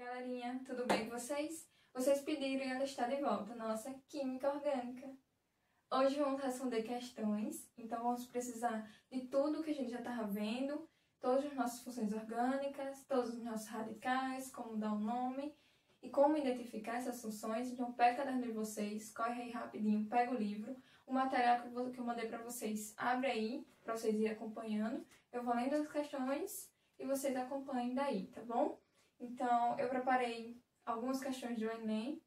galerinha, tudo bem com vocês? Vocês pediram e ela está de volta, nossa Química Orgânica. Hoje vamos responder questões, então vamos precisar de tudo que a gente já estava vendo, todas as nossas funções orgânicas, todos os nossos radicais, como dar o um nome e como identificar essas funções. Então pega um de vocês, corre aí rapidinho, pega o livro, o material que eu mandei para vocês, abre aí, para vocês irem acompanhando. Eu vou lendo as questões e vocês acompanhem daí, tá bom? Então, eu preparei algumas questões do Enem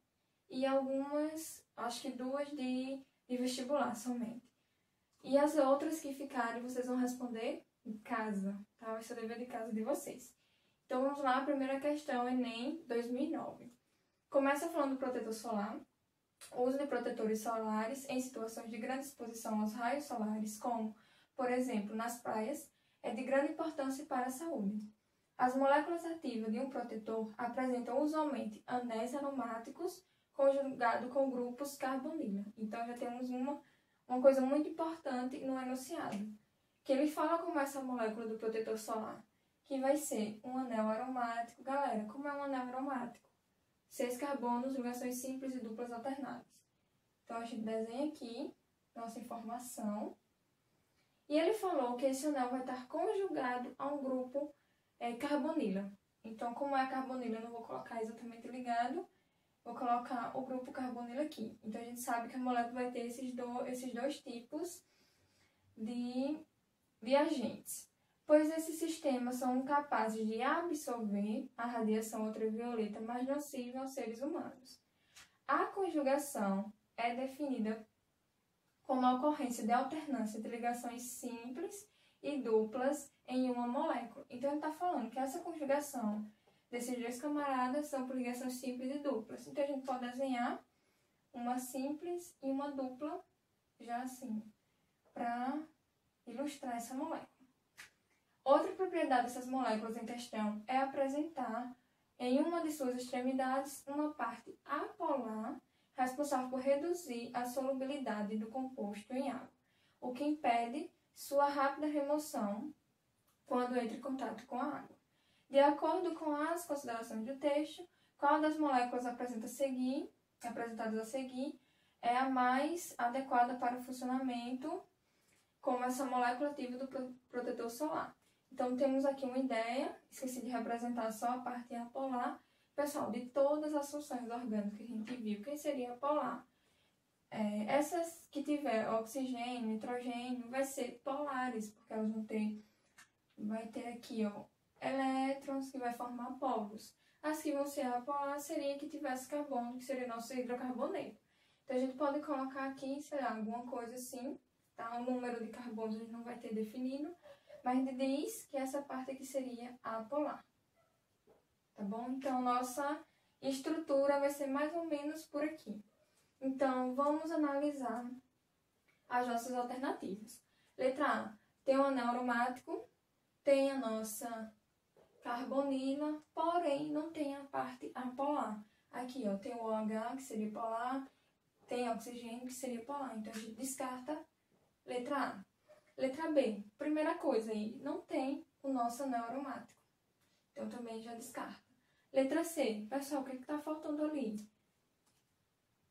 e algumas, acho que duas de, de vestibular somente. E as outras que ficarem, vocês vão responder em casa, tá? Ser o dever de casa de vocês. Então, vamos lá, a primeira questão, Enem 2009. Começa falando do protetor solar. Uso de protetores solares em situações de grande exposição aos raios solares, como, por exemplo, nas praias, é de grande importância para a saúde. As moléculas ativas de um protetor apresentam usualmente anéis aromáticos conjugados com grupos carbonila. Então já temos uma, uma coisa muito importante no enunciado, que ele fala como essa molécula do protetor solar, que vai ser um anel aromático. Galera, como é um anel aromático? Seis carbonos, ligações simples e duplas alternadas. Então a gente desenha aqui nossa informação. E ele falou que esse anel vai estar conjugado a um grupo é carbonila. Então, como é carbonila, eu não vou colocar exatamente ligado, vou colocar o grupo carbonila aqui. Então, a gente sabe que a molécula vai ter esses, do, esses dois tipos de, de agentes, pois esses sistemas são capazes de absorver a radiação ultravioleta mais nociva aos seres humanos. A conjugação é definida como a ocorrência de alternância de ligações simples e duplas em uma molécula. Então, ele está falando que essa conjugação desses dois camaradas são por ligações simples e duplas. Então, a gente pode desenhar uma simples e uma dupla, já assim, para ilustrar essa molécula. Outra propriedade dessas moléculas em questão é apresentar em uma de suas extremidades uma parte apolar responsável por reduzir a solubilidade do composto em água, o que impede sua rápida remoção quando entra em contato com a água. De acordo com as considerações do texto, qual das moléculas apresenta seguir, apresentadas a seguir é a mais adequada para o funcionamento como essa molécula ativa do protetor solar. Então, temos aqui uma ideia, esqueci de representar só a parte apolar. Pessoal, de todas as funções orgânicas que a gente viu, quem seria apolar? É, essas que tiver oxigênio, nitrogênio, vai ser polares, porque elas vão ter, vai ter aqui, ó, elétrons que vai formar polos. As que vão ser apolar seria que tivesse carbono, que seria nosso hidrocarboneto. Então, a gente pode colocar aqui, sei lá, alguma coisa assim, tá? O número de carbonos a gente não vai ter definido, mas diz que essa parte aqui seria apolar. Tá bom? Então, nossa estrutura vai ser mais ou menos por aqui. Então, vamos analisar as nossas alternativas. Letra A, tem o anel aromático, tem a nossa carbonila, porém não tem a parte apolar. Aqui, ó, tem o OH, que seria polar, tem oxigênio, que seria polar. Então, a gente descarta letra A. Letra B, primeira coisa aí, não tem o nosso anel aromático. Então, também já descarta. Letra C, pessoal, o que é está faltando ali?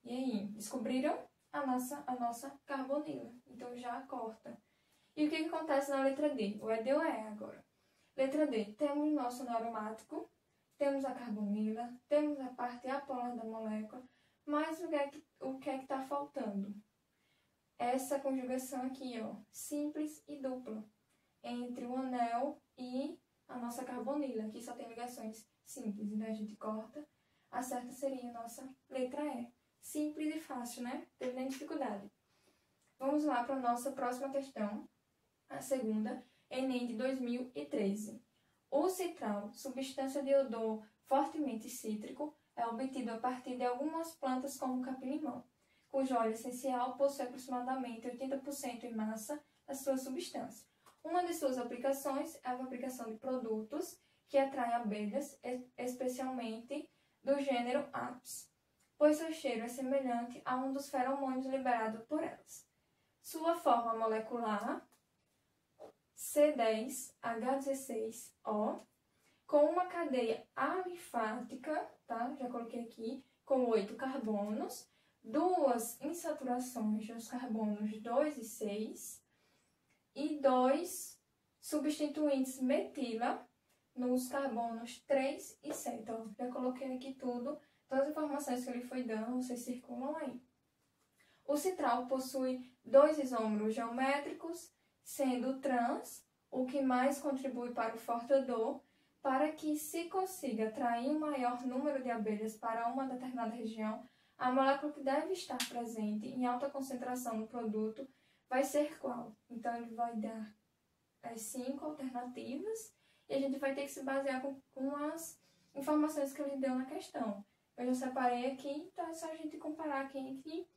E aí, descobriram a nossa, a nossa carbonila. Então já corta. E o que, que acontece na letra D? O ED ou E agora? Letra D, temos o nosso aromático, temos a carbonila, temos a parte apolar da molécula, mas o que é que o que é está faltando? Essa conjugação aqui, ó, simples e dupla, entre o anel e a nossa carbonila, que só tem ligações simples, então a gente corta. A certa seria a nossa letra E simples e fácil, né? Teve nem dificuldade. Vamos lá para a nossa próxima questão, a segunda, Enem de 2013. O citral, substância de odor fortemente cítrico, é obtido a partir de algumas plantas como o capim-limão, cujo óleo essencial possui aproximadamente 80% em massa da sua substância. Uma de suas aplicações é a fabricação de produtos que atraem abelhas, especialmente do gênero Apis pois seu cheiro é semelhante a um dos feromônios liberados por elas. Sua forma molecular C10H16O com uma cadeia alifática, tá? Já coloquei aqui, com oito carbonos, duas insaturações dos carbonos 2 e 6 e dois substituintes metila nos carbonos 3 e 7. Então, já coloquei aqui tudo, todas as informações que ele foi dando, vocês circulam aí. O citral possui dois isômeros geométricos, sendo trans o que mais contribui para o fortador, para que se consiga atrair um maior número de abelhas para uma determinada região, a molécula que deve estar presente em alta concentração no produto vai ser qual? Então, ele vai dar as cinco alternativas e a gente vai ter que se basear com, com as informações que ele deu na questão. Eu já separei aqui, então é só a gente comparar aqui, aqui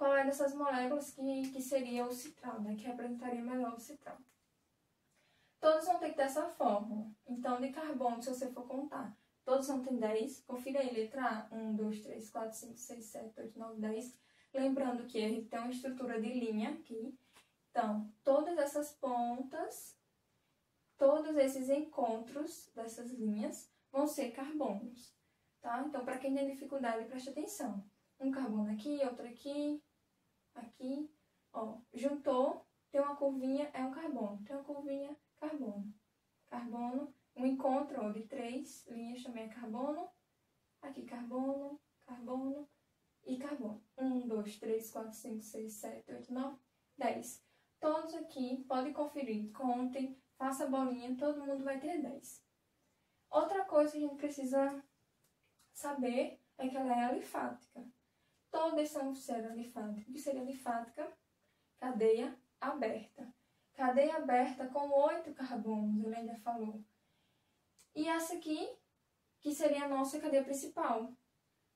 qual é dessas moléculas que, que seria o citral, né? Que representaria melhor o citral. Todos vão ter que ter essa fórmula. Então, de carbono, se você for contar, todos vão ter 10. Confira aí, letra A, 1, 2, 3, 4, 5, 6, 7, 8, 9, 10. Lembrando que a tem uma estrutura de linha aqui. Então, todas essas pontas, todos esses encontros dessas linhas vão ser carbonos, tá? Então, para quem tem dificuldade, preste atenção. Um carbono aqui, outro aqui, aqui, ó. Juntou, tem uma curvinha, é um carbono. Tem uma curvinha, carbono. Carbono, um encontro ó, de três linhas também é carbono. Aqui, carbono, carbono e carbono. Um, dois, três, quatro, cinco, seis, sete, oito, nove, dez. Todos aqui, pode conferir, contem, faça a bolinha, todo mundo vai ter dez. Outra coisa que a gente precisa saber é que ela é alifática. Todas são ser alifáticas. O que seria alifática? Cadeia aberta. Cadeia aberta com oito carbonos, ele ainda falou. E essa aqui, que seria a nossa cadeia principal.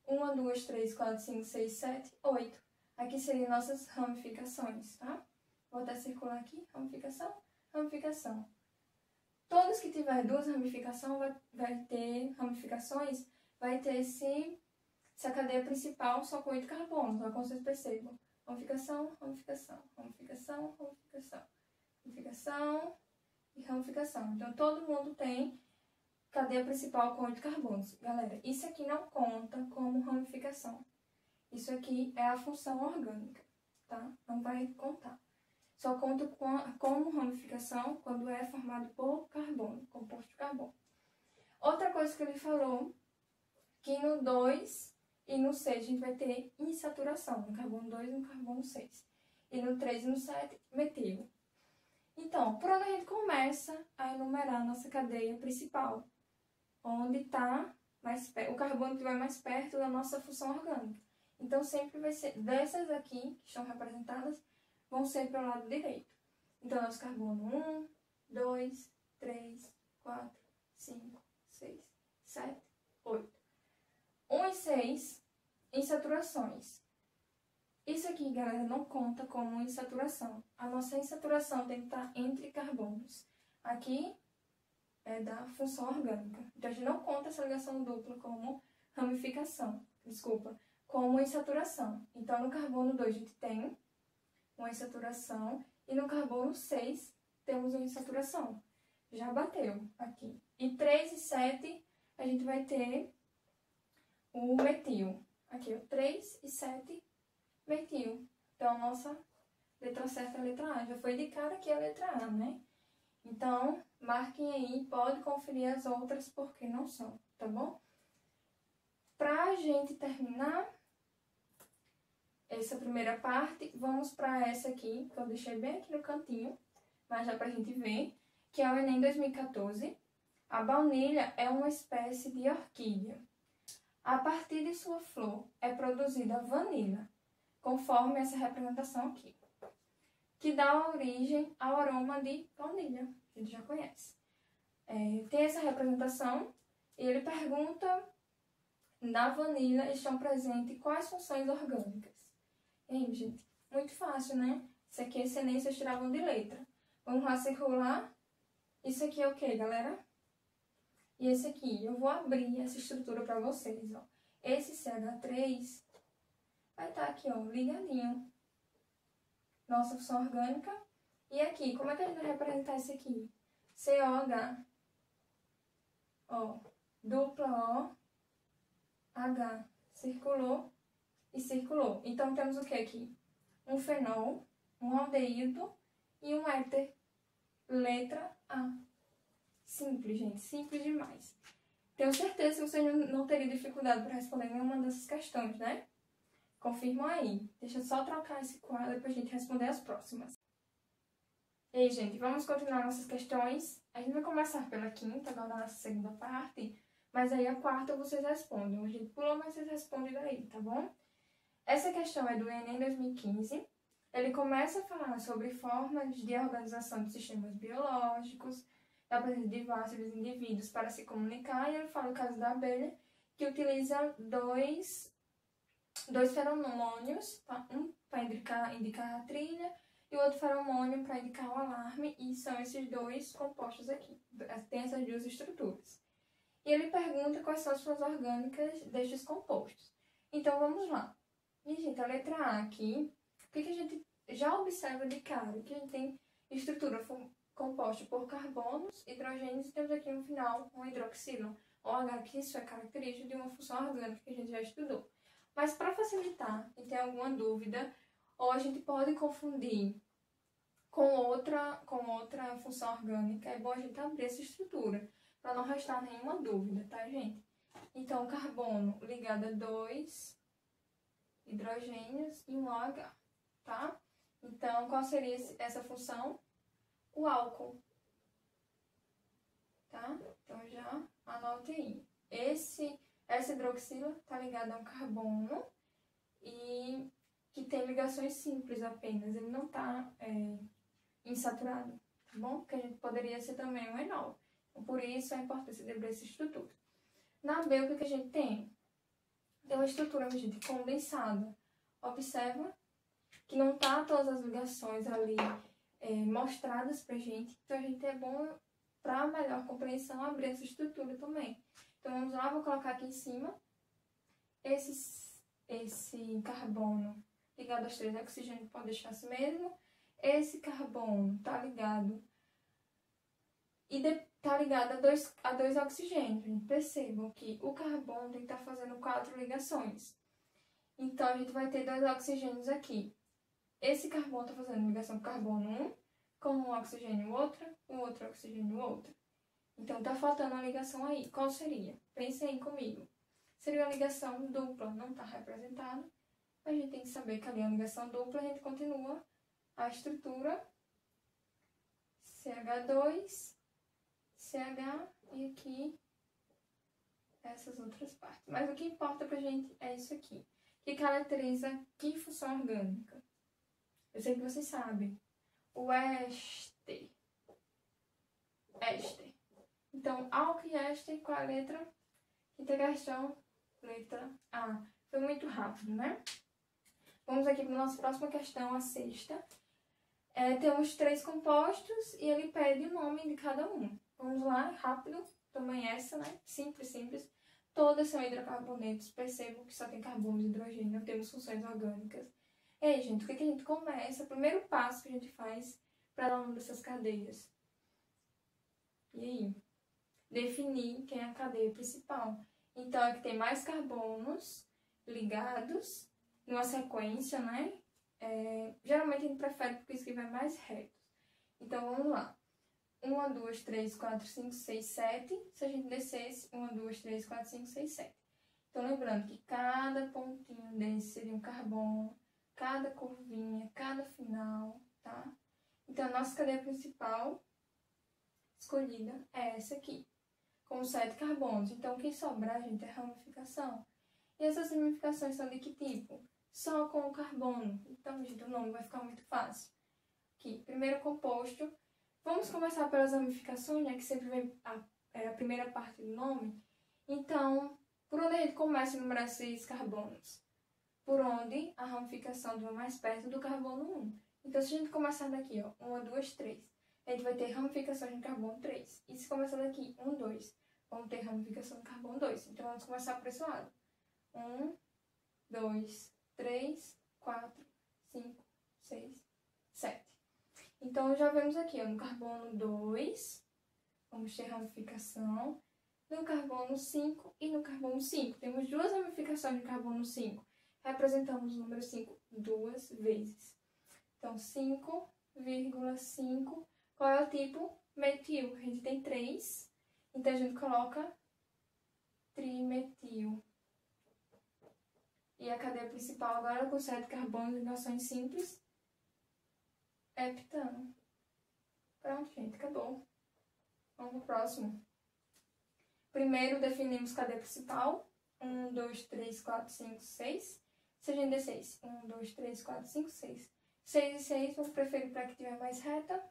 Uma, duas, três, quatro, cinco, seis, sete, oito. Aqui seriam nossas ramificações, tá? Vou até circular aqui, ramificação, ramificação. Todos que tiver duas ramificações vai, vai ter ramificações, vai ter esse, essa cadeia principal só com oito carbonos, ó, como vocês percebam. Ramificação, ramificação, ramificação, ramificação ramificação e ramificação. Então, todo mundo tem cadeia principal com oito carbonos. Galera, isso aqui não conta como ramificação. Isso aqui é a função orgânica, tá? Não vai contar. Só conta com, como ramificação quando é formado por carbono, composto de carbono. Outra coisa que ele falou, que no 2 e no 6 a gente vai ter insaturação, no carbono 2 e no carbono 6. E no 3 e no 7, metil. Então, por onde a gente começa a enumerar a nossa cadeia principal? Onde está o carbono que vai mais perto da nossa função orgânica. Então, sempre vai ser dessas aqui, que estão representadas, vão ser para o lado direito. Então, nosso carbono 1, 2, 3, 4, 5, 6, 7, 8. 1 e 6, insaturações. Isso aqui, galera, não conta como insaturação. A nossa insaturação tem que estar entre carbonos. Aqui é da função orgânica. Então, a gente não conta essa ligação dupla como ramificação, desculpa, como insaturação. Então, no carbono 2 a gente tem uma insaturação e no carbono 6 temos uma insaturação. Já bateu aqui. E 3 e 7 a gente vai ter o metil. Aqui, o 3 e 7 metil. Então, nossa letra certa é a letra A. Já foi que é a letra A, né? Então, marquem aí, pode conferir as outras porque não são, tá bom? Pra gente terminar essa primeira parte, vamos para essa aqui, que eu deixei bem aqui no cantinho, mas já pra gente ver, que é o Enem 2014. A baunilha é uma espécie de orquídea. A partir de sua flor é produzida vanila, conforme essa representação aqui, que dá origem ao aroma de baunilha, que a gente já conhece. É, tem essa representação e ele pergunta na vanilha estão presentes quais funções orgânicas. Hein, gente? Muito fácil, né? Isso aqui é vocês tiravam de letra. Vamos lá circular. Isso aqui é o que, galera? E esse aqui, eu vou abrir essa estrutura para vocês, ó. Esse CH3 vai estar tá aqui, ó, ligadinho. Nossa função orgânica. E aqui, como é que a gente vai representar isso aqui? COH. Ó, dupla O, H, circulou e circulou. Então, temos o que aqui? Um fenol, um aldeído e um éter. Letra A. Simples, gente. Simples demais. Tenho certeza que você não teria dificuldade para responder nenhuma dessas questões, né? Confirmam aí. Deixa só trocar esse quadro para a gente responder as próximas. E aí, gente, vamos continuar nossas questões. A gente vai começar pela quinta, agora na segunda parte. Mas aí a quarta vocês respondem. A gente pulou, mas vocês respondem daí, tá bom? Essa questão é do Enem 2015. Ele começa a falar sobre formas de organização de sistemas biológicos, da presença de vários indivíduos para se comunicar, e ele fala o caso da abelha, que utiliza dois, dois feromônios, tá? um para indicar, indicar a trilha e o outro feromônio para indicar o alarme, e são esses dois compostos aqui, tem essas duas estruturas. E ele pergunta quais são as formas orgânicas destes compostos. Então vamos lá. E, gente, a letra A aqui, o que, que a gente já observa de cara? Que a gente tem estrutura composto por carbonos, hidrogênios e temos aqui no final um hidroxilo, OH, que isso é característico de uma função orgânica que a gente já estudou. Mas para facilitar, e tem alguma dúvida, ou a gente pode confundir com outra, com outra função orgânica, é bom a gente abrir essa estrutura, para não restar nenhuma dúvida, tá, gente? Então, carbono ligado a dois hidrogênios e um OH, tá? Então, qual seria essa função? O álcool. Tá? Então já anote aí. Esse, essa hidroxila está ligada a um carbono e que tem ligações simples apenas. Ele não está é, insaturado, tá bom? Porque a gente poderia ser também um enol. Então, por isso a importância de essa estrutura. Na B, o que, a gente tem? Tem uma estrutura, gente, condensada. Observa que não tá todas as ligações ali é, mostradas para gente. Então, a gente é bom para melhor compreensão abrir essa estrutura também. Então, vamos lá, vou colocar aqui em cima esse, esse carbono ligado aos três oxigênios, pode deixar assim mesmo. Esse carbono está ligado e está ligado a dois, a dois oxigênios. Percebam que o carbono tem que estar tá fazendo quatro ligações. Então, a gente vai ter dois oxigênios aqui. Esse carbono está fazendo ligação com carbono 1, com um oxigênio outra, um outro oxigênio outra. Então está faltando uma ligação aí. Qual seria? Pensem comigo. Seria uma ligação dupla, não está representada. A gente tem que saber que ali é uma ligação dupla, a gente continua a estrutura CH2, CH e aqui essas outras partes. Mas o que importa pra gente é isso aqui, que caracteriza que função orgânica. Eu sei que vocês sabem. O este. Este. Então, álcool e este, qual a letra? Integração, letra A. Foi muito rápido, né? Vamos aqui para a nossa próxima questão, a sexta. É, temos três compostos e ele pede o nome de cada um. Vamos lá, rápido. Também essa, né? Simples, simples. Todas são hidrocarbonetos. Percebo que só tem carbono e hidrogênio, temos funções orgânicas. E aí, gente, o que, que a gente começa? O primeiro passo que a gente faz para dar nome dessas cadeias. E aí? Definir quem é a cadeia principal. Então, é que tem mais carbonos ligados numa sequência, né? É, geralmente a gente prefere porque escrever mais retos. Então, vamos lá. 1, 2, 3, 4, 5, 6, 7. Se a gente descesse, 1, 2, 3, 4, 5, 6, 7. Então, lembrando que cada pontinho desse seria um carbono cada curvinha, cada final, tá? Então, a nossa cadeia principal escolhida é essa aqui, com sete carbonos. Então, o que sobrar, gente, é ramificação. E essas ramificações são de que tipo? Só com o carbono. Então, gente, o nome vai ficar muito fácil. Aqui, primeiro composto. Vamos começar pelas ramificações, né, que sempre vem a, é a primeira parte do nome. Então, por onde a gente começa a numerar esses carbonos? Por onde a ramificação vai mais perto do carbono 1. Então, se a gente começar daqui, ó, 1, 2, 3, a gente vai ter ramificação de carbono 3. E se começar daqui, 1, 2, vamos ter ramificação de carbono 2. Então, vamos começar por esse lado. 1, 2, 3, 4, 5, 6, 7. Então, já vemos aqui, ó, no carbono 2, vamos ter ramificação. no carbono 5 e no carbono 5. Temos duas ramificações de carbono 5. Representamos o número 5 duas vezes. Então, 5,5. Qual é o tipo? Metil. A gente tem 3. Então, a gente coloca trimetil. E a cadeia principal agora com 7 carbonos em ligações simples. Heptano. Pronto, gente, acabou. Vamos pro próximo. Primeiro definimos cadeia principal. 1, 2, 3, 4, 5, 6. Seja em D6. 1, 2, 3, 4, 5, 6. 6 e 6, vamos preferir para que tiver mais reta.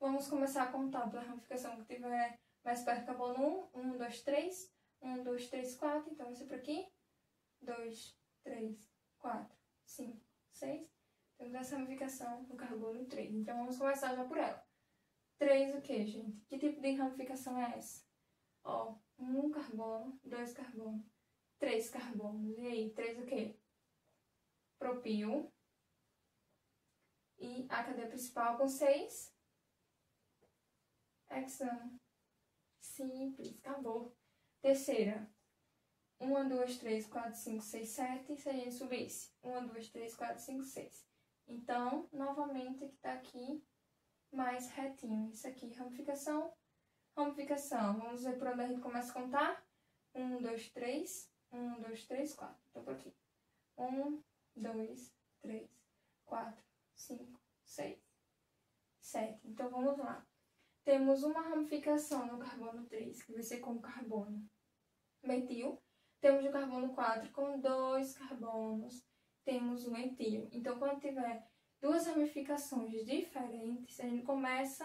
Vamos começar a contar pela ramificação que tiver mais perto do carbono 1. 1, 2, 3. 1, 2, 3, 4. Então, ser por aqui. 2, 3, 4, 5, 6. Temos essa ramificação no carbono 3. Então, vamos começar já por ela. 3 o que, gente? Que tipo de ramificação é essa? Ó, um carbono, dois carbonos, três carbonos. E aí, três o quê? Propil. E a cadeia principal com seis. Hexano. Simples, acabou. Terceira. Uma, duas, três, quatro, cinco, seis, sete. Se a gente subisse. Uma, duas, três, quatro, cinco, seis. Então, novamente, que tá aqui mais retinho. Isso aqui, ramificação Ramificação. Vamos ver por onde a gente começa a contar. Um, dois, três. Um, dois, três, quatro. Então, por aqui. Um, dois, três, quatro, cinco, seis, sete. Então, vamos lá. Temos uma ramificação no carbono 3, que vai ser com carbono metil. Temos o carbono 4 com dois carbonos. Temos o etil. Então, quando tiver duas ramificações diferentes, a gente começa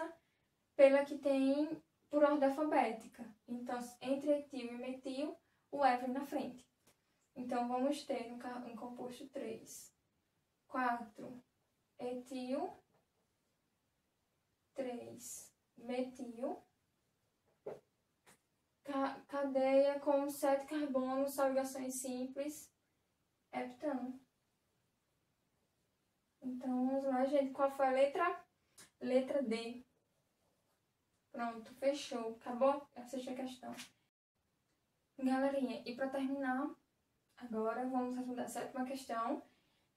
pela que tem por ordem alfabética. Então, entre etil e metil, o E vem na frente. Então, vamos ter um, composto 3, 4, etil, 3, metil, ca cadeia com 7 carbonos, só ligações simples, heptano. Então, vamos lá, gente. Qual foi a letra? Letra D. Pronto, fechou. Acabou? Assistir a questão. Galerinha, e para terminar, agora vamos responder a sétima questão,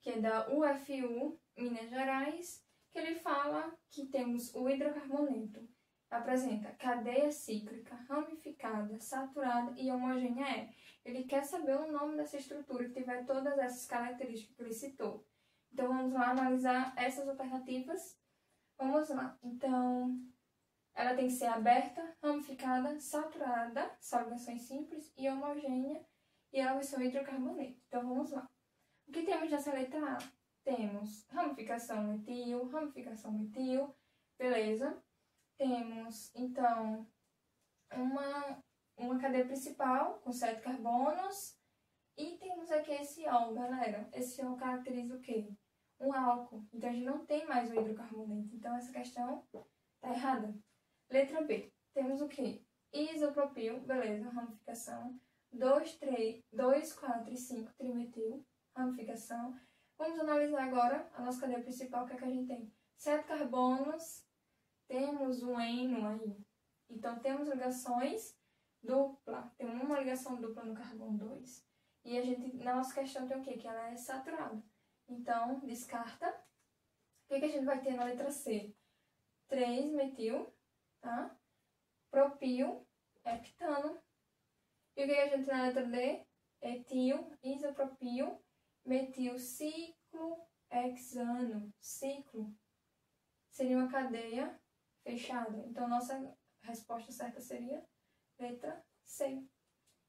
que é da UFU Minas Gerais, que ele fala que temos o hidrocarboneto. Apresenta cadeia cíclica, ramificada, saturada e homogênea é. Ele quer saber o nome dessa estrutura que tiver todas essas características que ele citou. Então vamos lá analisar essas alternativas. Vamos lá. Então, ela tem que ser aberta, ramificada, saturada, soluções simples e homogênea, e ela vai ser um hidrocarboneto. Então vamos lá. O que temos nessa letra A? Temos ramificação metil, ramificação metil, beleza? Temos, então, uma, uma cadeia principal com sete carbonos, e temos aqui esse ol, galera. Esse ol caracteriza o quê? Um álcool. Então a gente não tem mais o hidrocarboneto. Então essa questão tá errada. Letra B. Temos o quê? Isopropil, beleza, ramificação. 2, 3, 2, 4 e 5 trimetil, ramificação. Vamos analisar agora a nossa cadeia principal, o que é que a gente tem? Sete carbonos, temos um eno aí. Então, temos ligações dupla. Tem uma ligação dupla no carbono 2. E a gente, na nossa questão, tem o quê? Que ela é saturada. Então, descarta. O que, que a gente vai ter na letra C? 3 metil tá? Propil, heptano. E o que a gente tem na letra D? Etil, isopropil, metil, ciclo, hexano, ciclo. Seria uma cadeia fechada. Então, nossa resposta certa seria letra C.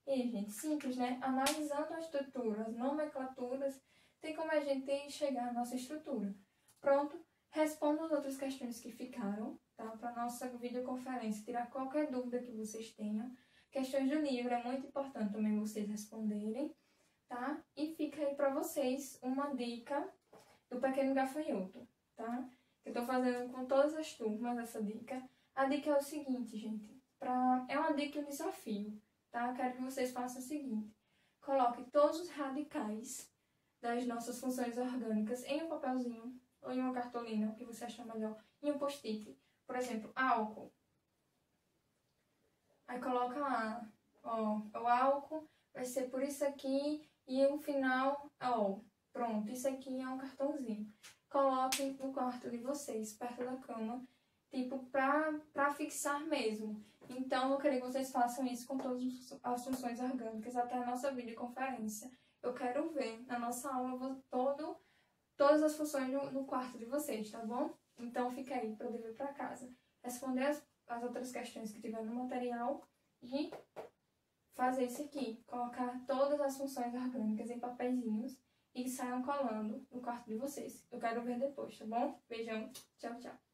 E gente, simples, né? Analisando a estrutura, as nomenclaturas, tem como a gente chegar à nossa estrutura. Pronto, responda as outras questões que ficaram tá? Para nossa videoconferência, tirar qualquer dúvida que vocês tenham. Questões do livro é muito importante também vocês responderem, tá? E fica aí para vocês uma dica do Pequeno Gafanhoto, tá? Que eu tô fazendo com todas as turmas essa dica. A dica é o seguinte, gente. Pra... É uma dica e um desafio, tá? Quero que vocês façam o seguinte. Coloque todos os radicais das nossas funções orgânicas em um papelzinho ou em uma cartolina, o que você achar melhor, em um post-it por exemplo, álcool. Aí coloca lá, ó, o álcool vai ser por isso aqui e o final, ó, pronto, isso aqui é um cartãozinho. Coloquem no quarto de vocês, perto da cama, tipo, pra, pra fixar mesmo. Então, eu queria que vocês façam isso com todas as funções orgânicas, até a nossa videoconferência. Eu quero ver na nossa aula todo, todas as funções no, no quarto de vocês, tá bom? Então, fica aí para dever para casa. Responder as, as outras questões que tiver no material e fazer isso aqui. Colocar todas as funções orgânicas em papeizinhos e saiam colando no quarto de vocês. Eu quero ver depois, tá bom? Beijão. Tchau, tchau.